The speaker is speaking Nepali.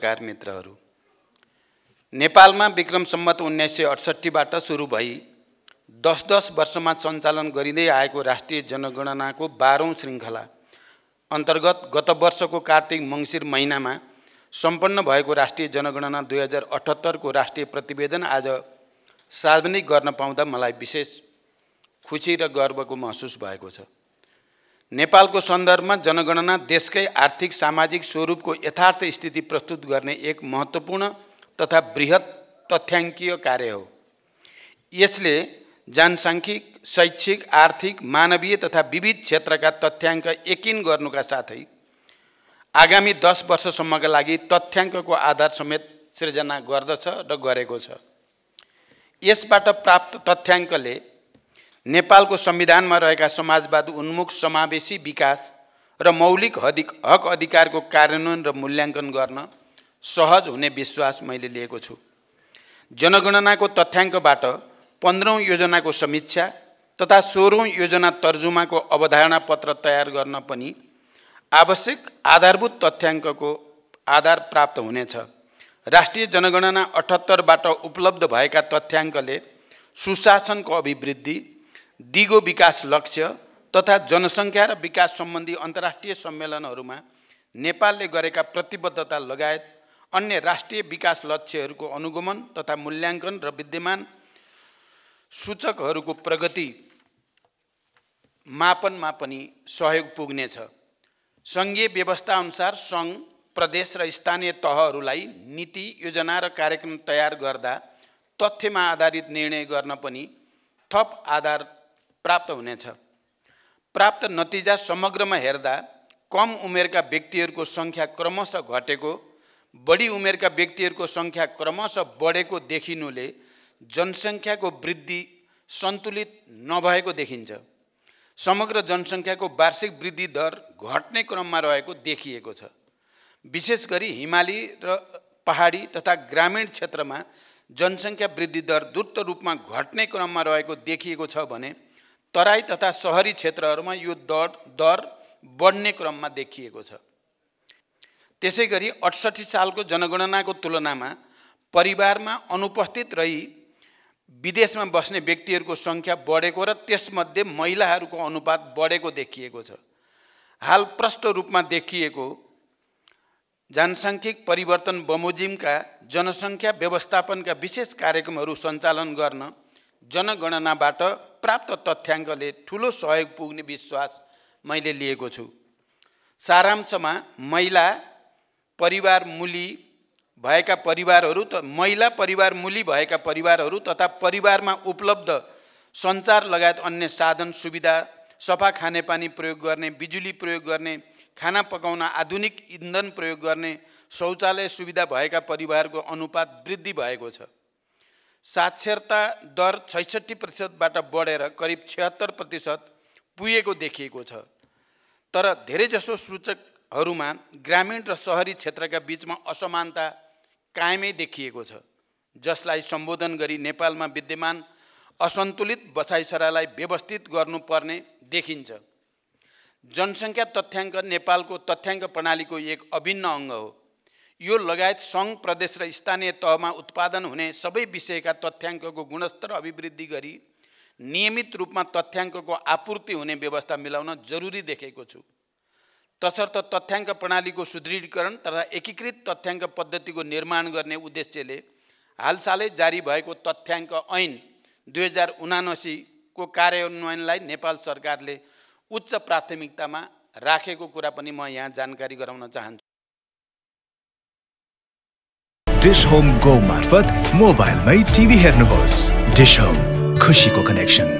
पत्रकार मित्रहरू नेपालमा विक्रम सम्मत उन्नाइस सय अडसट्ठीबाट सुरु भई दस दस वर्षमा सञ्चालन गरिँदै आएको राष्ट्रिय जनगणनाको बाह्रौँ श्रृङ्खला अन्तर्गत गत वर्षको कार्तिक मङ्सिर महिनामा सम्पन्न भएको राष्ट्रिय जनगणना दुई हजार अठहत्तरको राष्ट्रिय प्रतिवेदन आज सार्वजनिक गर्न पाउँदा मलाई विशेष खुसी र गर्वको महसुस भएको छ। नेपालको सन्दर्भमा जनगणना देशकै आर्थिक सामाजिक स्वरूपको यथार्थ स्थिति प्रस्तुत गर्ने एक महत्त्वपूर्ण तथा बृहत तथ्याङ्कीय कार्य हो। यसले जनसाङ्ख्यिक शैक्षिक आर्थिक मानवीय तथा विविध क्षेत्रका तथ्याङ्क यकिन गर्नुका साथै आगामी दस वर्षसम्मका लागि तथ्याङ्कको आधार समेत सृजना गर्दछ र गरेको छ। यसबाट प्राप्त तथ्याङ्कले नेपालको संविधानमा रहेका समाजवाद उन्मुख समावेशी विकास र मौलिक हदिक हक अधिकारको कार्यान्वयन र मूल्याङ्कन गर्न सहज हुने विश्वास मैले लिएको छु। जनगणनाको तथ्याङ्कबाट पन्ध्रौँ योजनाको समीक्षा तथा सोह्रौँ योजना तर्जुमाको अवधारणा पत्र तयार गर्न पनि आवश्यक आधारभूत तथ्याङ्कको आधार प्राप्त हुनेछ। राष्ट्रिय जनगणना अठहत्तरबाट उपलब्ध भएका तथ्याङ्कले सुशासनको अभिवृद्धि दिगो विकास लक्ष्य तथा जनसङ्ख्या र विकास सम्बन्धी अन्तर्राष्ट्रिय सम्मेलनहरूमा नेपालले गरेका प्रतिबद्धता लगायत अन्य राष्ट्रिय विकास लक्ष्यहरूको अनुगमन तथा मूल्याङ्कन र विद्यमान सूचकहरूको प्रगति मापनमा पनि सहयोग पुग्नेछ। सङ्घीय व्यवस्थाअनुसार सङ्घ प्रदेश र स्थानीय तहहरूलाई नीति योजना र कार्यक्रम तयार गर्दा तथ्यमा आधारित निर्णय गर्न पनि थप आधार प्राप्त हुनेछ। प्राप्त नतिजा समग्रमा हेर्दा कम उमेरका व्यक्तिहरूको सङ्ख्या क्रमशः घटेको बढी उमेरका व्यक्तिहरूको सङ्ख्या क्रमशः बढेको देखिनुले जनसङ्ख्याको वृद्धि सन्तुलित नभएको देखिन्छ। समग्र जनसङ्ख्याको वार्षिक वृद्धि दर घट्ने क्रममा रहेको देखिएको छ। विशेष गरी हिमाली र पहाडी तथा ग्रामीण क्षेत्रमा जनसङ्ख्या वृद्धि दर द्रुत रूपमा घट्ने क्रममा रहेको देखिएको छ भने तराई तथा सहरी क्षेत्रहरूमा यो दर दर बढ्ने क्रममा देखिएको छ। त्यसै गरी अठसट्ठी सालको जनगणनाको तुलनामा परिवारमा अनुपस्थित रही विदेशमा बस्ने व्यक्तिहरूको सङ्ख्या बढेको र त्यसमध्ये महिलाहरूको अनुपात बढेको देखिएको छ। हाल प्रष्ट रूपमा देखिएको जनसाङ्ख्यिक परिवर्तन बमोजिमका जनसङ्ख्या व्यवस्थापनका विशेष कार्यक्रमहरू सञ्चालन गर्न जनगणनाबाट प्राप्त तथ्याङ्कले ठुलो सहयोग पुग्ने विश्वास मैले लिएको छु। सारांशमा महिला परिवार मुली भएका परिवारहरू त महिला परिवार मुली भएका परिवारहरू तथा परिवारमा उपलब्ध सञ्चार लगायत अन्य साधन सुविधा सफा खानेपानी प्रयोग गर्ने बिजुली प्रयोग गर्ने खाना पकाउन आधुनिक इन्धन प्रयोग गर्ने शौचालय सुविधा भएका परिवारको अनुपात वृद्धि भएको छ। साक्षरता दर छैसठी प्रतिशतबाट बढेर करिब छिहत्तर प्रतिशत पुगेको देखिएको छ। तर धेरैजसो सूचकहरूमा ग्रामीण र सहरी क्षेत्रका बिचमा असमानता कायमै देखिएको छ जसलाई सम्बोधन गरी नेपालमा विद्यमान असन्तुलित बसाइसरालाई व्यवस्थित गर्नुपर्ने देखिन्छ। जनसङ्ख्या तथ्याङ्क नेपालको तथ्याङ्क प्रणालीको एक अभिन्न अङ्ग हो। यो लगायत सङ्घ प्रदेश र स्थानीय तहमा उत्पादन हुने सबै विषयका तथ्याङ्कको गुणस्तर अभिवृद्धि गरी नियमित रूपमा तथ्याङ्कको आपूर्ति हुने व्यवस्था मिलाउन जरुरी देखेको छु। तसर्थ तथ्याङ्क प्रणालीको सुदृढीकरण तथा एकीकृत तथ्याङ्क पद्धतिको निर्माण गर्ने उद्देश्यले हालसालै जारी भएको तथ्याङ्क ऐन दुई हजार उनासीको कार्यान्वयनलाई नेपाल सरकारले उच्च प्राथमिकतामा राखेको कुरा पनि म यहाँ जानकारी गराउन चाहन्छु। डिस होम गो मार्फत मोबाइलमै टिभी हेर्नुहोस्। डिस होम खुसीको कनेक्सन